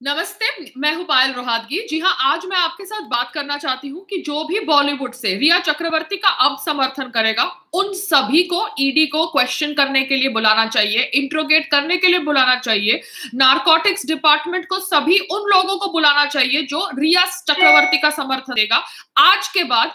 नमस्ते, मैं हूँ पायल रोहातगी। जी हाँ आज मैं आपके साथ बात करना चाहती हूँ कि जो भी बॉलीवुड से रिया चक्रवर्ती का अब समर्थन करेगा, उन सभी को ईडी को क्वेश्चन करने के लिए बुलाना चाहिए इंट्रोगेट करने के लिए बुलाना चाहिए नारकोटिक्स डिपार्टमेंट को सभी उन लोगों को बुलाना चाहिए जो रिया चक्रवर्ती का समर्थन देगा। आज के बाद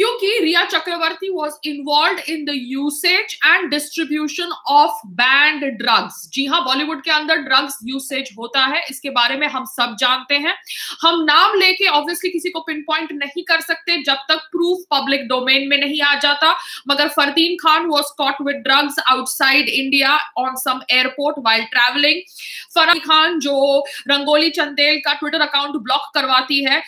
क्योंकि Rhea Chakraborty was involved in the usage and distribution of banned drugs जी हाँ बॉलीवुड के अंदर ड्रग्स यूसेज होता है, इसके बारे में हम सब जानते हैं। हम नाम लेके ऑब्वियसली किसी को पिन पॉइंट नहीं कर सकते जब तक प्रूफ पब्लिक डोमेन में नहीं आ जाता। मगर Fardeen Khan was caught with drugs outside India on some airport while travelling Farah Khan जो रंगोली चंदेल का ट्विटर अकाउंट ब्लॉक करवाती है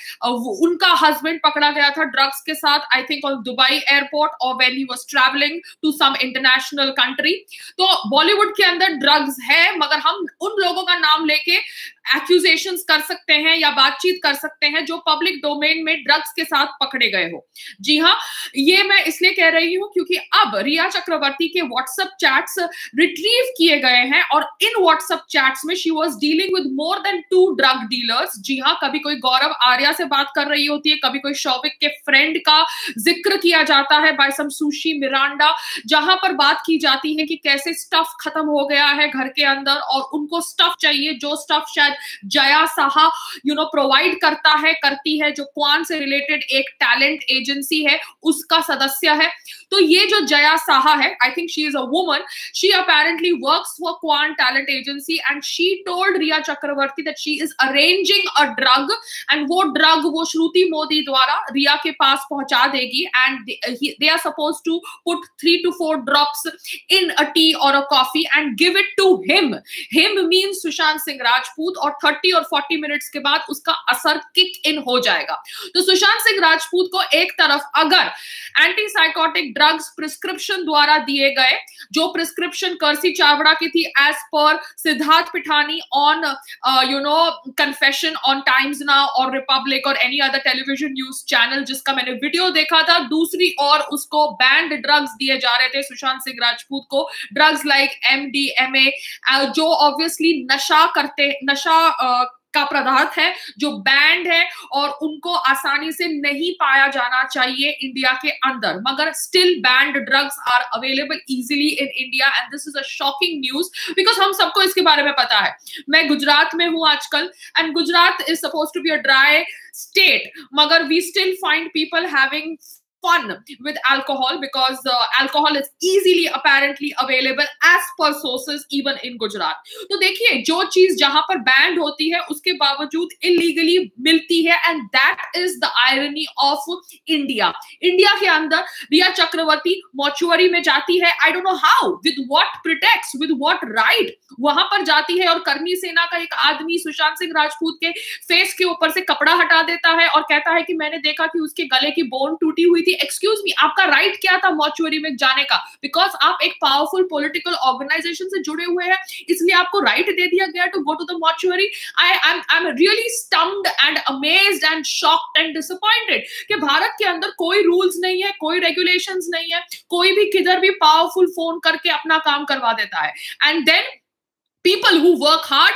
उनका हस्बैंड पकड़ा गया था ड्रग्स के साथ I think on Dubai airport और when he was travelling to some international country तो बॉलीवुड के अंदर ड्रग्स है, मगर हम उन लोगों का नाम लेके एक्यूजेशन कर सकते हैं या बातचीत कर सकते हैं जो पब्लिक डोमेन में ड्रग्स के साथ पकड़े गए हो। जी हाँ ये मैं इसलिए कह रही हूँ क्योंकि अब रिया चक्रवर्ती के व्हाट्सएप चैट्स रिट्रीव किए गए हैं और इन व्हाट्सएप चैट्स में she was dealing with more than two drug dealers जी हाँ कभी कोई गौरव आर्या से बात कर रही होती है, कभी कोई शौविक के फ्रेंड का ज़िक्र किया जाता है बाय सम सुशी मिरांडा जहाँ पर बात की जाती है कि कैसे स्टफ़ खत्म हो गया है घर के अंदर और उनको स्टफ़ चाहिए, जो स्टफ़ शायद Jaya Saha you know provide करता है, करती है, जो क्वान से रिलेटेड एक टैलेंट एजेंसी है, उसका सदस्य है। तो ये जो जया साहा है I think she is a woman she apparently works for Kwan talent agency and she told Rhea Chakraborty that she is arranging a drug and वो ड्रग वो श्रुति मोदी द्वारा रिया के पास पहुँचा देगी and they are suppose to put three to four drops in a tea और a coffee and give it to him him mean Sushant Singh Rajput और thirty और फोर्टी मिनट्स के बाद उसका असर किक इन हो जाएगा. तो सुशांत सिंह राजपूत को एक तरफ़ अगर एंटी साइकोटिक ड्रग्स प्रिस्क्रिप्शन द्वारा दिए गए जो प्रिस्क्रिप्शन कर्सी चावड़ा की थी as per Siddharth Pithani on you know confession on Times Now और रिपब्लिक और any other television news channel जिसका मैंने वीडियो देखा था। दूसरी और उसको बैंड ड्रग्स दिए जा रहे थे सुशांत सिंह राजपूत को। ड्रग्स लाइक एम जो ऑब्वियसली नशा करते नशा uh, का पदार्थ है, जो बैंड है और उनको आसानी से नहीं पाया जाना चाहिए इंडिया के अंदर। मगर still banned drugs are available easily in India and this is a shocking news because हम सबको इसके बारे में पता है। मैं गुजरात में हूँ आजकल and Gujarat is suppose to be a dry state मगर we still find people having fun with alcohol because uh, alcohol is easily apparently available as per sources even in Gujarat. तो देखिए जो चीज़ जहाँ पर बैंड होती है उसके बावजूद इलीगली मिलती है and that is the irony of India India के अंदर रिया चक्रवर्ती मॉचुअरी में जाती है। I don't know how with what pretexts with what right वहाँ पर जाती है और कर्मी सेना का एक आदमी सुशांत सिंह राजपूत के फेस के ऊपर से कपड़ा हटा देता है और कहता है कि मैंने देखा कि उसके गले की बोन टूटी हुई थी। कि एक्सक्यूज मी आपका राइट क्या था मॉचुअरी में जाने का? बिकॉज़ आप एक पावरफुल पॉलिटिकल ऑर्गेनाइजेशन से जुड़े हुए हैं, इसलिए आपको राइट दे दिया गया to go to the mortuary I I am really stumped and amazed and shocked and disappointed कि भारत के अंदर कोई रूल्स नहीं है, कोई रेगुलेशंस नहीं है, कोई भी किधर भी पावरफुल फ़ोन करके अपना काम करवा देता है। And then people who work hard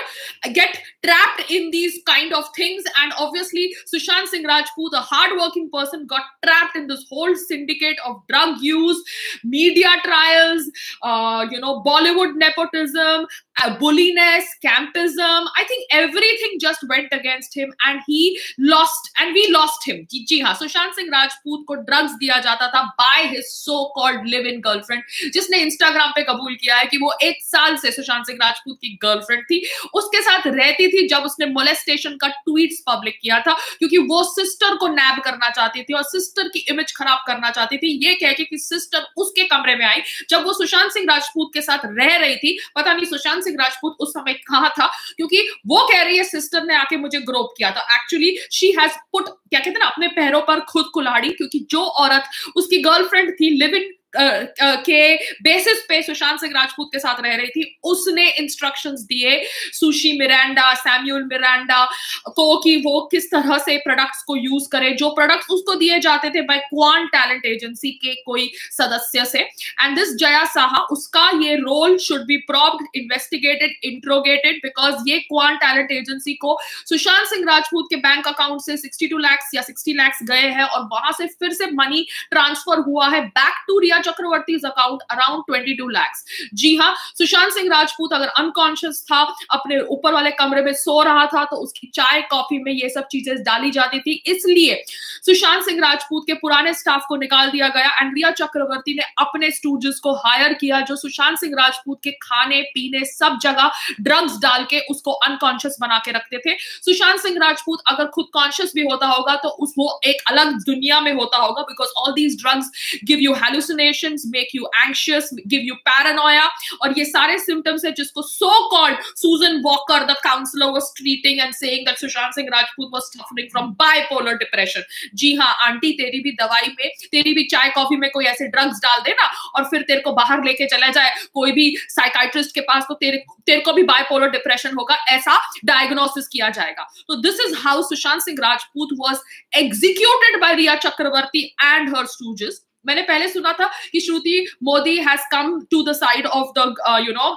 get trapped in these kind of things. And obviously sushant singh rajput a hardworking person got trapped in this whole syndicate of drug use media trials uh, you know bollywood nepotism uh, bulliness campism. I think everything just went against him and he lost and we lost him. Jiha, sushant singh rajput ko drugs diya jata tha by his so called live in girlfriend jisne instagram pe kabul kiya hai ki wo ek saal se sushant singh rajput की girlfriend थी, उसके साथ रहती थी जब उसने molestation का tweets public किया था, क्योंकि वो सिस्टर को नैब करना चाहती थी और सिस्टर की इमेज खराब करना चाहती थी। ये कह के कि सिस्टर उसके कमरे में आई, जब वो सुशांत सिंह राजपूत के साथ रह रही थी, पता नहीं सुशांत सिंह राजपूत उस समय कहा था, क्योंकि वो कह रही है सिस्टर ने आके मुझे ग्रोप किया था। एक्चुअली शी हैज़ पुट क्या कहते हैं ना, अपने पैरों पर खुद कुल्हाड़ी, क्योंकि जो औरत उसकी गर्लफ्रेंड थी लिव इन के बेसिस पे सुशांत सिंह राजपूत के साथ रह रही थी। उसने इंस्ट्रक्शंस दिए, सुशी मिरांडा, सैम्यूल मिरांडा, को कि वो किस तरह से प्रोडक्ट्स को यूज़ करे। जो प्रोडक्ट्स उसको दिए जाते थे बाय क्वान टैलेंट एजेंसी के कोई सदस्य से। एंड दिस जया साहा, उसका ये role should be probed investigated interrogated because ये क्वान टैलेंट एजेंसी को सुशांत सिंह राजपूत के बैंक अकाउंट से 62 लैक्स या 60 लैक्स गए हैं और वहाँ से फिर से मनी ट्रांसफ़र हुआ है। Back to Rhea Chakraborty account around 22 lakhs जी हाँ सुशांत सिंह राजपूत अगर अनकॉन्शियस था, अपने ऊपर वाले कमरे में सो रहा था तो उसकी चाय कॉफ़ी में ये सब चीज़ें डाली जाती थी। इसलिए सुशांत सिंह राजपूत के पुराने स्टाफ को निकाल दिया गया एंड रिया चक्रवर्ती ने अपने स्टूडेंट्स को हायर किया, जो सुशांत सिंह राजपूत के खाने, पीने सब जगह ड्रग्स डाल के उसको अनकॉन्शियस बना के रखते थे। सुशांत सिंह राजपूत अगर खुद कॉन्शियस भी होता होगा तो उस वो एक अलग दुनिया में होता होगा because all these drugs give you hallucination make you anxious give you paranoia और ये सारे सिम्टम्स है जिसको so called Susan Walker the counsellor was treating and saying that Sushant Singh Rajput was suffering from bipolar depression जी हाँ aunty, तेरी भी दवाई में, तेरी भी चाय कॉफ़ी में कोई ऐसे ड्रग्स डाल दे ना, और फिर तेरे को बाहर लेके चला जाए, कोई भी साइकाइट्रिस्ट के पास तो तेरे तेरे को भी बाइपोलर डिप्रेशन होगा, ऐसा डायग्नोसिस किया जाएगा। तो this is how Sushant Singh Rajput was executed by Rhea Chakraborty and her stooges मैंने पहले सुना था कि Shruti Modi has come to the side of the you know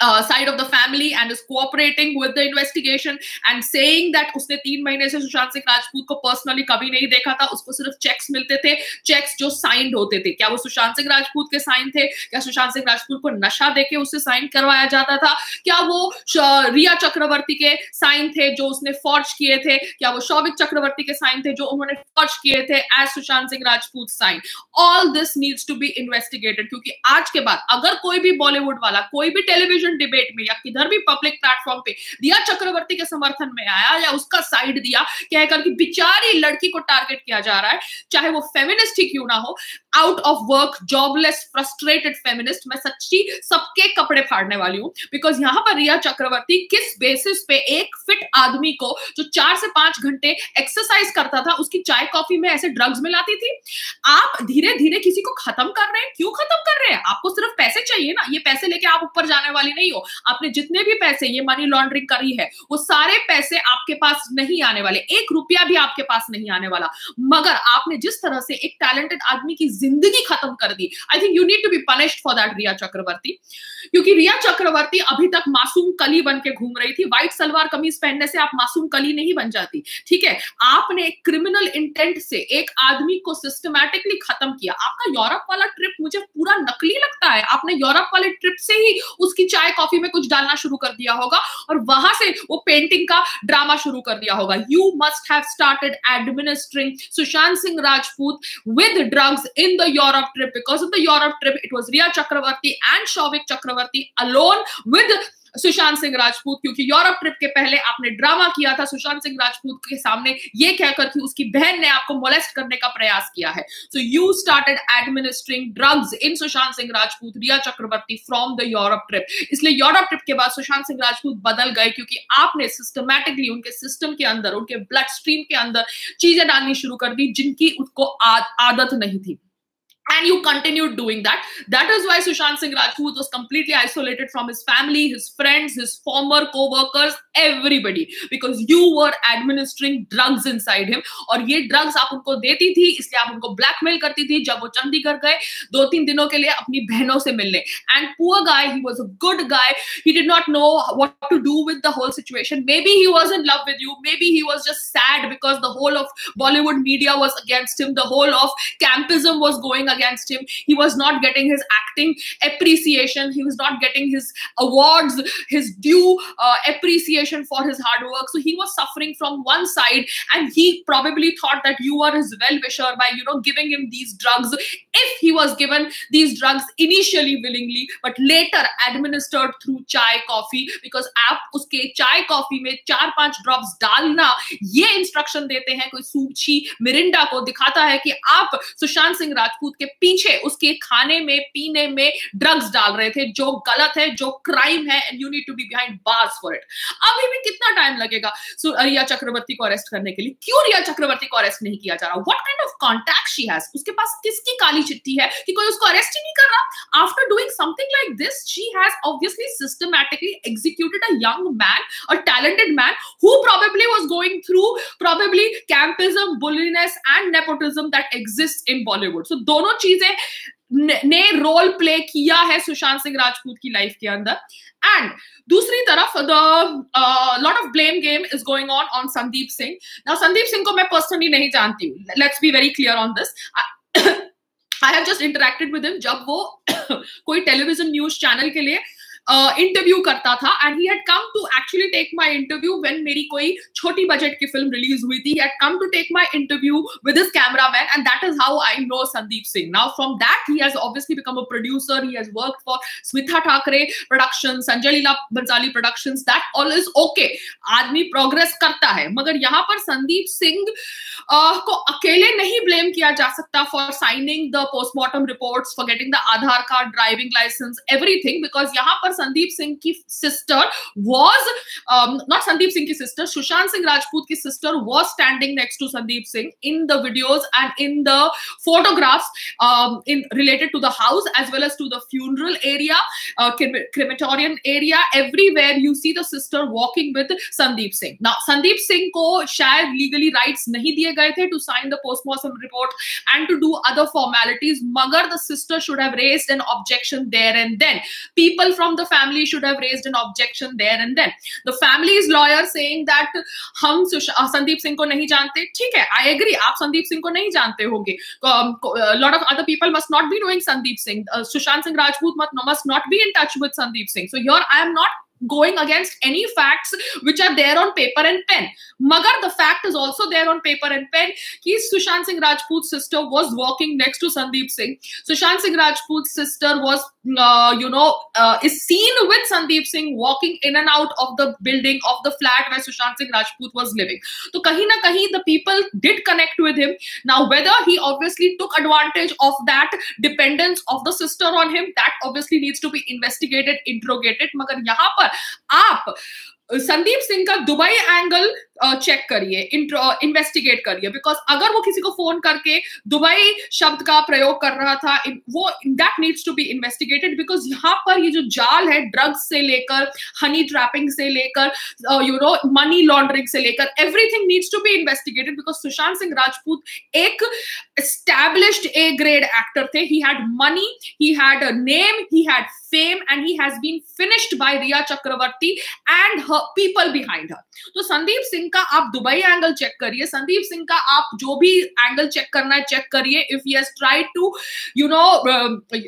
uh, side of the family and is cooperating with the investigation and saying उसने तीन महीने से सुशांत सिंह राजपूत को पर्सनली कभी नहीं देखा था उसको सिर्फ़ चेक्स मिलते थे चेक्स जो साइंड होते थे। क्या वो सुशांत सिंह राजपूत के साइन थे? क्या सुशांत सिंह राजपूत को नशा देके उससे साइन करवाया जाता था? क्या वो रिया चक्रवर्ती के साइन थे जो उसने फॉर्ज किए थे? क्या वो शौविक चक्रवर्ती के साइन थे जो उन्होंने फॉर्ज किए थे as Sushant Singh Rajput sign all this needs to be investigated क्योंकि आज के बाद अगर कोई भी बॉलीवुड वाला कोई भी टेलीविज़न टेलीविज़न डिबेट में या किधर भी पब्लिक प्लेटफॉर्म पे दिया चक्रवर्ती के समर्थन में आया या उसका साइड दिया, कहकर कि बिचारी लड़की को टारगेट किया जा रहा है, चाहे वो फेमिनिस्ट ही क्यों ना हो out of work jobless frustrated feminist मैं सच्ची सबके कपड़े फाड़ने वाली हूँ। बिकॉज़ यहाँ पर रिया चक्रवर्ती किस बेसिस पे एक फिट आदमी को जो चार से पाँच घंटे एक्सरसाइज करता था, उसकी चाय कॉफ़ी में ऐसे ड्रग्स मिलाती थी? आप धीरे धीरे किसी को खत्म कर रहे हैं? क्यों खत्म कर रहे हैं? आपको सिर्फ़ पैसे चाहिए ना? ये पैसे लेके आप ऊपर जाने वाली नहीं हो। आपने जितने भी पैसे ये मनी लॉन्ड्रिंग करी है, वो सारे पैसे आपके पास नहीं आने वाले। एक रुपया भी आपके पास नहीं आने वाला। मगर आपने जिस तरह से एक टैलेंटेड आदमी की ज़िंदगी खत्म कर दी I think you need to be punished for that Rhea Chakraborty. क्योंकि रिया चक्रवर्ती अभी तक मासूम कली बन के घूम रही थी। व्हाइट सलवार कमीज पहनने से आप मासूम कली नहीं बन जाती। ठीक है? आपने क्रिमिनल इंटेंट से एक आदमी को सिस्टमैटिकली खत्म किया। आपका यूरोप वाला ट्रिप मुझे पूरा नकली लगता है। आपने यूरोप वाले ट्रिप से ही उसकी चाय कॉफ़ी में कुछ डालना शुरू कर दिया होगा और वहाँ से वो पेंटिंग का ड्रामा शुरू कर दिया होगा। You must have started administering Sushant Singh Rajput with drugs in the Europe trip because of the Europe trip it was Rhea Chakraborty and Showik Chakraborty alone with Sushant Singh Rajput, क्योंकि Europe trip के पहले आपने drama किया था सुशांत सिंह राजपूत के सामने। ये कहकर कि उसकी बहन ने आपको मोलेस्ट करने का प्रयास किया है। So you started administering drugs in Sushant Singh Rajput, Rhea Chakraborty from the Europe trip इसलिए यूरोप ट्रिप के बाद सुशांत सिंह राजपूत बदल गए, क्योंकि आपने सिस्टमैटिकली उनके सिस्टम के अंदर, उनके ब्लड स्ट्रीम के अंदर चीज़ें डालनी शुरू कर दी जिनकी उसको आदत नहीं थी। and you continued doing that that is why sushant singh rajput was completely isolated from his family his friends his former co-workers everybody because you were administering drugs inside him और ये ड्रग्स आप उनको देती थी इसलिए आप उनको blackmail करती थी जब वो चंडीगढ़ गए दो तीन दिनों के लिए अपनी बहनों से मिलने and poor guy he was a good guy he did not know what to do with the whole situation maybe he was in love with you maybe he was just sad because the whole of bollywood media was against him the whole of campism was going against him. He was not getting his acting appreciation. He was not getting his awards, his due uh, appreciation for his hard work. So he was suffering from one side, and he probably thought that you were his well-wisher by you know giving him these drugs. If he was given these drugs initially willingly, but later administered through chai coffee, because आप उसके चाय coffee में चार पांच drops डालना ये instruction देते हैं कोई सूची मिरिंडा को दिखाता है कि आप सुशांत सिंह राजपूत के पीछे उसके खाने में, पीने में ड्रग्स डाल रहे थे, जो गलत है, जो क्राइम है and you need to be behind bars for it अभी भी कितना टाइम लगेगा? सो रिया चक्रवर्ती को अरेस्ट करने के लिए। क्यों रिया चक्रवर्ती को अरेस्ट नहीं किया जा रहा? What kind of contact she has उसके पास किसकी काली चिट्ठी है कि कोई उसको अरेस्ट ही नहीं कर रहा? After doing something like this she has obviously systematically executed a young man, a talented man, who probably was going through probably campism, bulliness, and nepotism that exists in bollywood. So, दोनों चीज़ें ने role play किया है सुशांत सिंह राजपूत की life के अंदर। And दूसरी तरफ़ the lot of blame game is going on on Sandeep Singh now Sandeep Singh को मैं पर्सनली नहीं जानती हूँ। Let's be very clear on this I have just interacted with him जब वो कोई टेलीविज़न न्यूज़ चैनल के लिए इंटरव्यू uh, करता था and he had come to actually take my interview when मेरी कोई छोटी बजट की फ़िल्म रिलीज़ हुई थी. Had come to take my interview with his cameraman and that is how I know Sandeep Singh now from that he has obviously become a producer he has worked for Smita Thackeray production Sanjay Leela Bhansali production that all is okay आदमी progress करता है. मगर यहाँ पर Sandeep Singh uh, को अकेले नहीं blame किया जा सकता for signing the postmortem reports for getting the Aadhaar card driving licence everything because यहाँ पर संदीप सिंह की sister was not Sandeep Singh की सिस्टर सुशांत सिंह राजपूत की sister was standing next to Sandeep Singh in the videos and in the photographs in related to the house as well as to the funeral area uh, crematorium area everywhere you see the sister walking with sandeep singh now sandeep singh ko shayad legally rights nahi diye gaye the to sign the postmortem report and to do other formalities magar the sister should have raised an objection there and then people from the family should have raised an objection there and then the family's lawyer saying that हम संदीप सिंह को नहीं जानते ठीक है I agree आप संदीप सिंह को नहीं जानते होंगे lot of other people must not be knowing Sandeep Singh Sushant Singh Rajput must not be in touch with Sandeep Singh so your I am not going against any facts which are there on paper and pen. Magar, the fact is also there on paper and pen. Ki Sushant Singh Rajput's sister was walking next to Sandeep Singh. Sushant Singh Rajput's sister was, uh, you know, uh, is seen with Sandeep Singh walking in and out of the building of the flat where Sushant Singh Rajput was living. So kahin na kahin the people did connect with him. Now whether he obviously took advantage of that dependence of the sister on him, that obviously needs to be investigated, interrogated. Magar yahan par आप संदीप सिंह का Dubai angle check करिए investigate करिए because अगर वो किसी को phone करके Dubai शब्द का प्रयोग कर रहा था वो that needs to be investigated because यहाँ पर ये जो जाल है ड्रग्स से लेकर हनी ट्रैपिंग से लेकर यू नो मनी लॉन्ड्रिंग से लेकर everything needs to be investigated because Sushant Singh Rajput एक एस्टैब्लिश्ड ए ग्रेड एक्टर थे he had money he had a name he had fame, and he has been finished by Riya Chakravarti and her, people behind her. तो संदीप सिंह का आप Dubai angle check करिए, संदीप सिंह का आप जो भी एंगल चेक करना है चेक करिए। If has tried to you know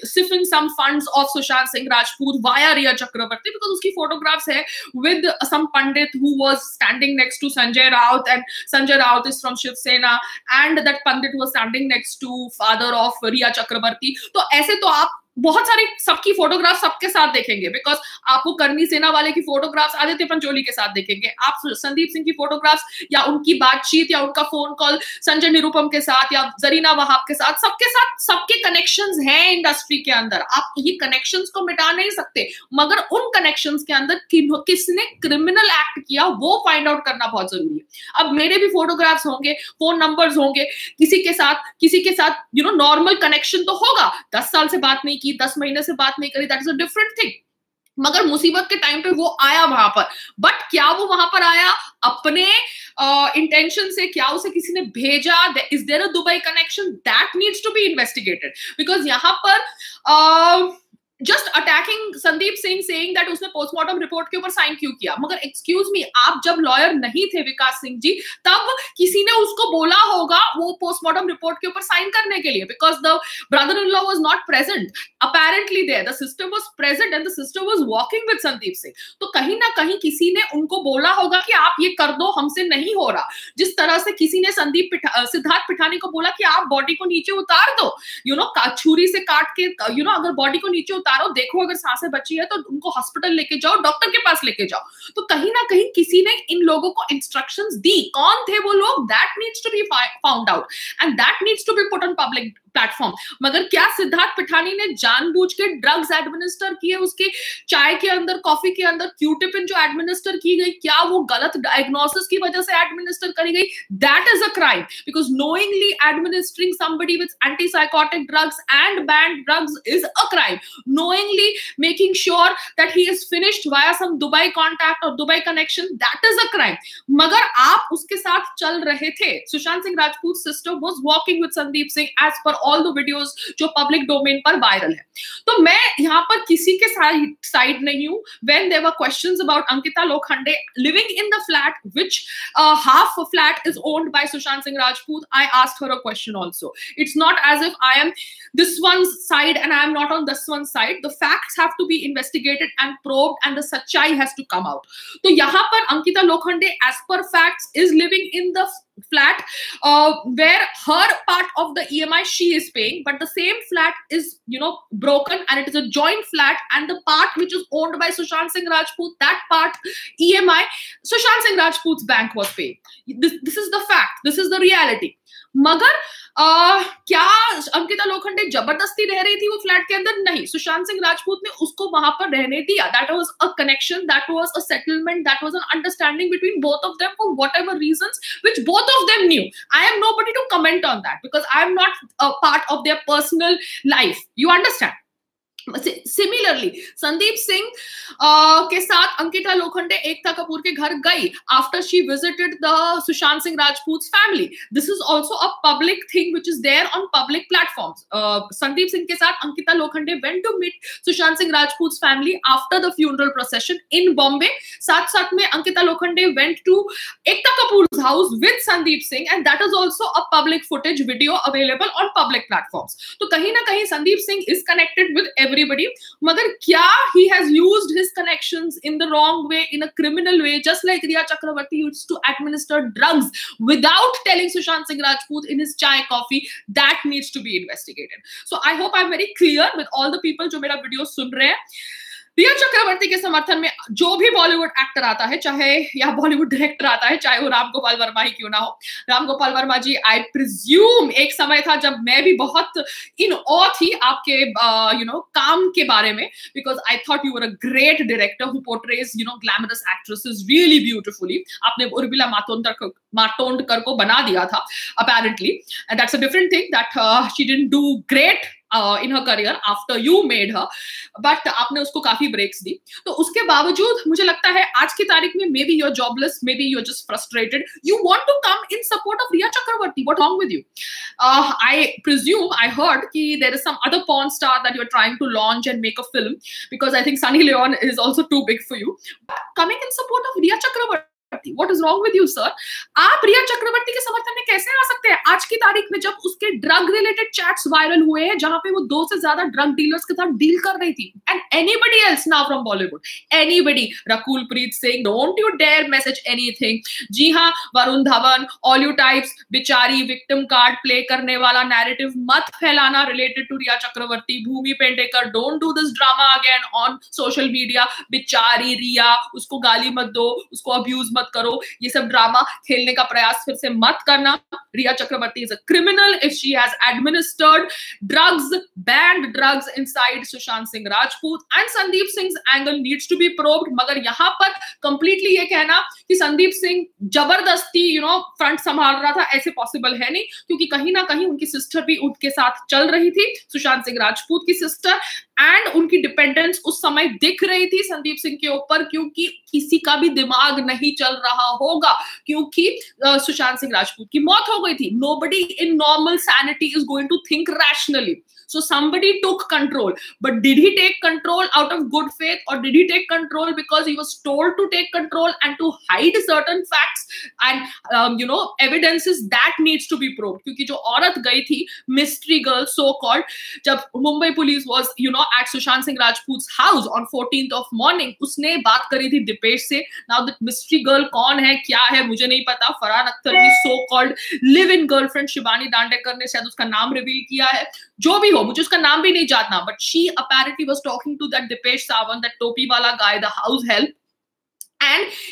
siphon some funds of Sushant Singh Rajput via Riya Chakraborty because उसकी फोटोग्राफ्स है with some pandit who was standing next to Sanjay Raut and Sanjay Raut is from Shiv Sena and that pandit was standing next to father of Riya Chakraborty तो ऐसे तो आप बहुत सारी सबकी photograph सबके साथ देखेंगे बिकॉज़ आपको करनी सेना वाले की फोटोग्राफ्स आदित्य पंचोली के साथ देखेंगे। आप संदीप सिंह की फोटोग्राफ्स या उनकी बातचीत या उनका फ़ोन कॉल संजय निरुपम के साथ या जरीना वहाब के साथ सबके साथ सबके कनेक्शंस हैं इंडस्ट्री के अंदर। आप ये कनेक्शंस को मिटा नहीं सकते मगर उन कनेक्शन के अंदर कि, किसने क्रिमिनल एक्ट किया वो फाइंड आउट करना बहुत ज़रूरी है। अब मेरे भी फोटोग्राफ्स होंगे फ़ोन नंबर्स होंगे किसी के साथ किसी के साथ यू नो नॉर्मल कनेक्शन तो होगा दस साल से बात नहीं की दस महीने से बात नहीं करी that is a different thing मगर मुसीबत के टाइम पे वो आया वहाँ पर। बट क्या वो वहाँ पर आया? अपने इंटेंशन uh, से क्या उसे किसी ने भेजा? Is there a Dubai connection that needs to be investigated because यहाँ पर uh, just attacking Sandeep Singh saying that उसने पोस्टमार्टम रिपोर्ट के ऊपर साइन क्यों किया? मगर एक्सक्यूज मी आप जब लॉयर नहीं थे विकास सिंह जी, तब किसी ने उसको बोला होगा वो पोस्टमार्टम रिपोर्ट के ऊपर साइन करने के लिए because the brother in law was not present apparently there the was present and the was walking with Sandeep Singh तो कहीं ना कहीं किसी ने उनको बोला होगा कि आप ये कर दो, हमसे नहीं हो रहा। जिस तरह से किसी ने संदीप सिद्धार्थ पिठानी को बोला कि आप बॉडी को नीचे उतार दो। यू नो छुरी से काट के यू नो अगर बॉडी को नीचे उतार उतारो, देखो अगर साँसें बची है तो उनको हॉस्पिटल लेके जाओ डॉक्टर के पास लेके जाओ। तो कहीं ना कहीं किसी ने इन लोगों को इंस्ट्रक्शन दी। कौन थे वो लोग? That needs to be found out and that needs to be put on public platform मगर क्या सिद्धार्थ पिठानी ने जानबूझ के ड्रग्स एडमिनिस्टर किए, उसके चाय के अंदर कॉफ़ी के अंदर क्यूटिपिन जो एडमिनिस्टर की गई, क्या वो गलत डायग्नोसिस की वजह से एडमिनिस्टर करी गई? That is a crime because knowingly administering somebody with antipsychotic drugs and banned drugs is a crime. Knowingly making sure that he is finished via some dubai contact or dubai connection, that is a crime. मगर आप उसके साथ चल रहे थे. Sushant Singh Rajput sister was walking with Sandeep Singh as per all the videos जो public domain पर viral है। तो मैं यहाँ पर किसी के साइड नहीं हूँ। When they were question about Ankita Lokhande living in the flat which half flat is owned by Sushant Singh Rajput I ask her question also it's not as if I am this one side and I am not on this one side the facts have to be investigated and prove and the सच्चाई has to come out तो यहाँ पर Ankita Lokhande as per fact is living in the flat uh, where her part of the EMI she is paying, but the same flat is, you know, broken and it is a joint flat and the part which is owned by Sushant Singh Rajput, that part EMI, Sushant Singh Rajput's bank was paying. This, this is the fact. This is the reality. मगर आ, क्या अंकिता लोखंडे ज़बरदस्ती रह रही थी वो flat के अंदर? नहीं। सुशांत सिंह राजपूत ने उसको वहाँ पर रहने दिया। That was a connection that was a settlement that was an understanding between both of them for whatever reason which both of them knew I am nobody to comment on that because I am not a part of their personal life you understand similarly Sandeep Singh के साथ अंकिता लोखंडे एकता कपूर के घर गई after she visited the Sushant Singh Rajput family this is also a public thing which is there on public platform Sandeep Singh के साथ Ankita Lokhande went to meet Sushant Singh Rajput family after the funeral procession in Bombay साथ साथ में Ankita Lokhande went to Ekta Kapoor house with Sandeep Singh and that is also a public footage video available on public platform तो कहीं ना कहीं Sandeep Singh is connected with everybody magar kya he has used his connections in the wrong way in a criminal way just like Riya Chakravarti used to administer drugs without telling Sushant Singh Rajput in his chai coffee that needs to be investigated so I hope I'm very clear with all the people who are video सुन रहे हैं रिया चक्रवर्ती के समर्थन में जो भी Bollywood actor आता है, चाहे या बॉलीवुड डायरेक्टर आता है, चाहे वो राम गोपाल वर्मा ही क्यों ना हो। राम गोपाल वर्मा जी आई प्रिज्यूम एक समय था जब मैं भी बहुत इन ऑ थी आपके यू नो काम के बारे में because I thought you were a great director who portrays you know glamorous actresses really beautifully आपने उर्मिला मातोंडकर को बना दिया था apparently that's a different thing that she didn't do great in her career after you made her but आपने उसको काफ़ी breaks दी। तो उसके बावजूद मुझे लगता है आज की तारीख में may be you're jobless may be you're just frustrated you want to come in support of Riya Chakraborty what wrong with you I presume I heard कि there is some other porn star that you are trying to launch and make a film because I think Sunny Leone is also too big for you coming in support of Riya Chakraborty What is wrong with you, sir? आप रिया चक्रवर्ती के समर्थन में कैसे आ सकते हैं? आज की तारीख में जब उसके ड्रग रिलेटेड चैट्स वायरल हुए हैं जहाँ पे वो दो से ज़्यादा ड्रग डीलर्स के साथ डील कर रही थी। And anybody else now from Bollywood anybody Rakul Preet Singh don't you dare message anything जी हाँ Varun Dhawan all you types बिचारी विक्टिम कार्ड प्ले करने वाला नैरेटिव मत फैलाना related to Riya Chakraborty. Bhumi Pednekar don't do this drama again on social media बिचारी रिया उसको गाली मत दो उसको अब्यूज मत करो। ये सब ड्रामा खेलने का प्रयास फिर से मत करना। Riya Chakraborty is a criminal if she has administered drugs banned drugs inside Sushant Singh Rajput and Sandeep Singh angle needs to be proved मगर यहाँ पर कंप्लीटली ये कहना कि संदीप सिंह ज़बरदस्ती यू नो फ्रंट संभाल रहा था, ऐसे पॉसिबल है नहीं। क्योंकि कहीं ना कहीं उनकी सिस्टर भी उनके साथ चल रही थी सुशांत सिंह राजपूत की सिस्टर एंड उनकी डिपेंडेंस उस समय दिख रही थी संदीप सिंह के ऊपर, क्योंकि किसी का भी दिमाग नहीं चल रहा होगा क्योंकि सुशांत सिंह राजपूत की मौत हो गई थी। Nobody in normal sanity is going to think rationally So somebody took control. But did he take control out of good faith or did he take control because he was told to take control and to hide certain facts and um, you know evidences that needs to be proved? क्योंकि जो औरत गई थी mystery girl so called जब Mumbai police was you know at Sushant Singh Rajput's house on 14th of morning उसने बात करी थी दिपेश से now that mystery girl कौन है क्या है मुझे नहीं पता फरहान अख्तर की so called live in girlfriend Shivani Dandekar ने शायद उसका नाम रिवील किया है जो भी हो मुझे उसका नाम भी नहीं जानना but she apparently was talking to that Dipesh Sawant that टोपी वाला guy the house help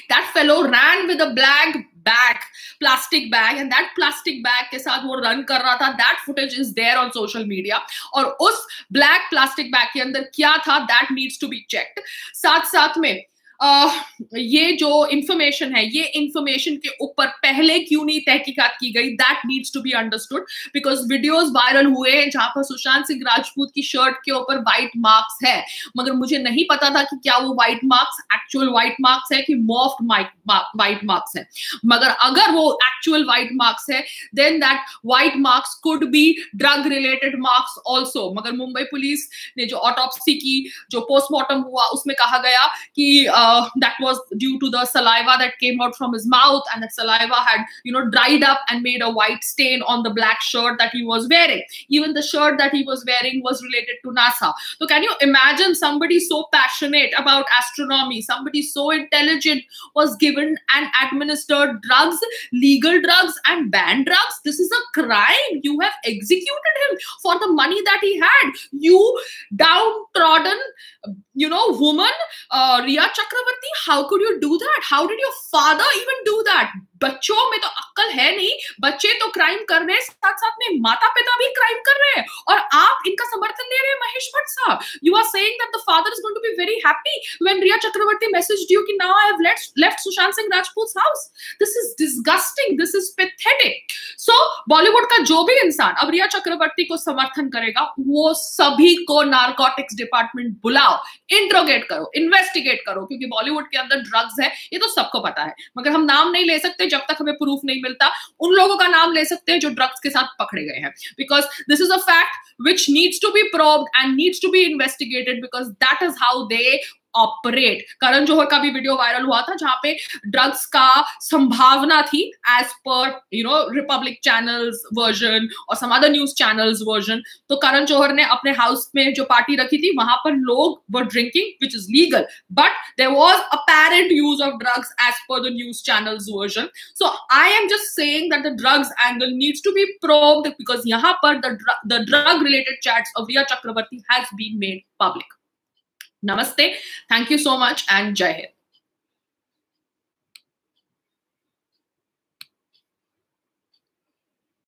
that fellow ran with a bag bag plastic bag and that plastic bag के साथ वो रन कर रहा था that footage is there on social media और उस ब्लैक प्लास्टिक बैग के अंदर क्या था that needs to be checked साथ साथ में ये जो इंफॉर्मेशन है ये इंफॉर्मेशन के ऊपर पहले क्यों नहीं तहकीकात की गई? That needs to be understood because videos viral हुए जहाँ पर सुशांत सिंह राजपूत की शर्ट के ऊपर व्हाइट मार्क्स है। मगर मुझे नहीं पता था कि क्या वो white marks actual white marks है कि मॉफ्ट व्हाइट मार्क्स है। मगर अगर वो एक्चुअल व्हाइट मार्क्स है then that white marks could be drug related marks also मगर मुंबई पुलिस ने जो ऑटोप्सी की जो पोस्टमार्टम हुआ उसमें कहा गया कि uh, uh, that was due to the saliva that came out from his mouth and that saliva had you know dried up and made a white stain on the black shirt that he was wearing. Even the shirt that he was wearing was related to nasa. So can you imagine somebody so passionate about astronomy somebody so intelligent was given and administered drugs legal drugs and banned drugs? This is a crime. You have executed him for the money that he had. You downtrodden you know woman uh, Riya Chakravarti how could you do that? How did your father even do that? बच्चों में तो अक्ल है नहीं। बच्चे तो crime कर रहे हैं साथ साथ में माता पिता भी क्राइम कर रहे हैं। और आप इनका समर्थन ले रहे हैं, Mahesh Bhatt sahab. You are saying that the father is going to be very happy when Riya Chakraborty messaged you कि now I have left left Sushant Singh Rajput house this is disgusting this is pathetic so Bollywood का जो भी इंसान अब रिया चक्रवर्ती को समर्थन करेगा, वो सभी को नारकोटिक्स डिपार्टमेंट बुलाओ। इंट्रोगेट करो इन्वेस्टिगेट करो, क्योंकि बॉलीवुड के अंदर ड्रग्स है, ये तो सबको पता है। मगर हम नाम नहीं ले सकते जब तक हमें प्रूफ नहीं मिलता। उन लोगों का नाम ले सकते हैं जो ड्रग्स के साथ पकड़े गए हैं। Because this is a fact which needs to be proved and needs to be investigated because that is how they operate Karan Johar का भी वीडियो वायरल हुआ था जहाँ पे ड्रग्स का संभावना थी as per you know Republic channels version और some other news channels version तो करण जौहर ने अपने हाउस में जो पार्टी रखी थी वहाँ पर लोग were drinking which is legal but there was apparent use of drugs as per the news channels version so I am just saying that the drugs angle needs to be proved because यहाँ पर the drug related chats of Riya Chakraborty has been made public Namaste. Thank you so much and Jai Hind.